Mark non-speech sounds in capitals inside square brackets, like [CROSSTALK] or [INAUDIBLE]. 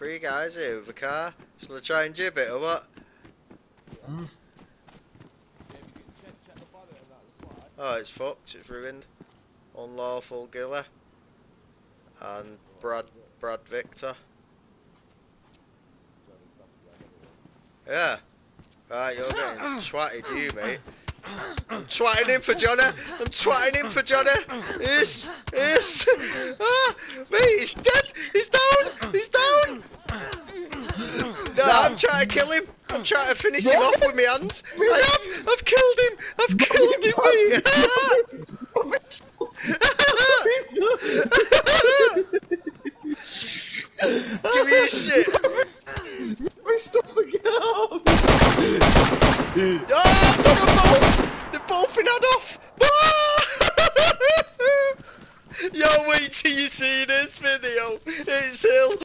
Three guys here with a car. Shall I try and jib it or what? Mm. Oh, it's fucked. It's ruined. Unlawful Giller. And Brad Brad Victor. Yeah. Right, you're getting [COUGHS] twatted, you mate. I'm twatting him for Johnny. I'm twatting him for Johnny. Yes, yes. [LAUGHS] Ah, mate, he's dead. He's No, no, I'm trying to kill him. I'm trying to finish him off with my hands. [LAUGHS] I have. I've killed him. I've killed him. Give me your shit. We stuff the girl. Oh, ah, they're both, they're both been had off. Yo, wait till you see this video. It's ill.